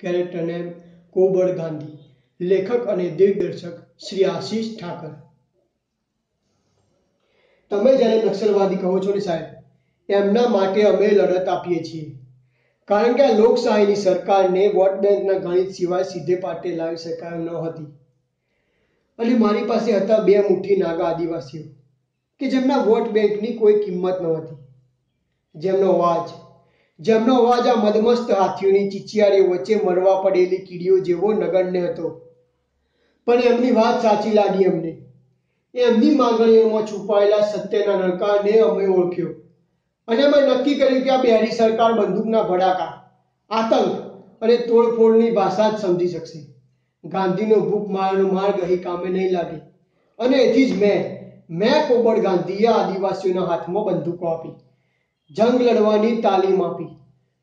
Character name કોબળ Gandhi, લેખક અને દિગ્દર્શક શ્રી આશીષ ઠાકર. તમે જ્યારે નક્સલવાદી કહો છો ને સાહેબ, એમના માટે અમે લડત આપીએ છીએ. કારણ કે આ લોકશાહીની સરકારને વોટ બેંકના ગણિત સિવાય સીધે પાટે લાવી શકાય ન હતી. અને મારી પાસે હતા બે મુઠ્ઠી નાગા આદિવાસીઓ, કે જેમના વોટ બેંકની કોઈ કિંમત ન હતી. જેમનો અવાજ જેમનો અવાજ આ મદમસ્ત હાથીઓની ચીચિયારીઓ વચ્ચે મરવા પડેલી કીડીઓ જેવો નગણ્ય હતો. પણ એમની વાત સાચી લાગી અમને. એમની માંગણીઓમાં છુપાયેલા સત્યના નળકારને અમે ઓળખ્યો. અને અમે નક્કી કર્યું કે આ બિહારી સરકાર બંદૂકના ભડાકા, આતંક અને તોડફોડની ભાષા જ સમજી શકશે. ગાંધીનો ભૂખ મારનો માર્ગ અહીં કામે નહીં લાગે. અને એથી જ મેં મેં કોબળ ગાંધીએ આદિવાસીઓના હાથમાં બંદૂકો આપી. જંગ લડવાની તાલીમ આપી,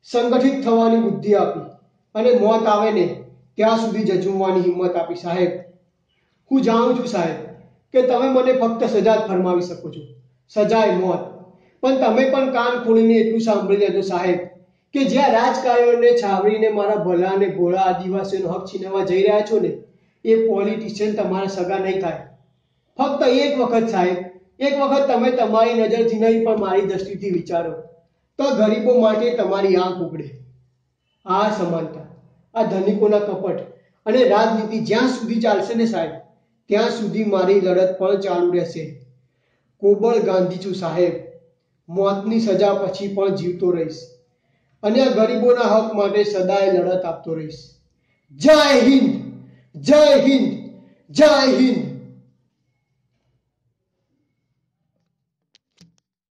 સંગઠિત થવાની બુદ્ધિ આપી અને મોત આવે ને ત્યાં સુધી જજુમવાની હિંમત આપી. સાહેબ, હું જાણું છું સાહેબ કે તમે મને ફક્ત સજા જ ફરમાવી શકો છો. સજાએ મોત. પણ તમે પણ કાન ખોલીને એટલું સાંભળી લેજો સાહેબ કે જ્યાં રાજકારણીઓને છાવરીને મારા ભલા અને ભોળા આદિવાસીઓનો હક છીનવવા જઈ રહ્યા છો ને, એ પોલિટિશિયન તમારા સગા નહીં થાય. ફક્ત એક વખત સાહેબ એક વખત તમે તમારી નજરથી નહીં, પણ મારી દ્રષ્ટિથી વિચારો. તો ગરીબો માટે તમારી આંખ ઉગડે આ સમાનતા, આ ધનિકોના કપટ. અને રાજનીતિ જ્યાં સુધી ચાલશે ને સાહેબ, ત્યાં સુધી મારી લડત પણ ચાલુ રહેશે. કોબળ ગાંધી સાહેબ, મોતની સજા પછી પણ જીવતો રહીશ. અને આ ગરીબોના હક માટે સદાય લડત આપતો રહીશ. જય હિન્દ જય હિન્દ જય હિન્દ.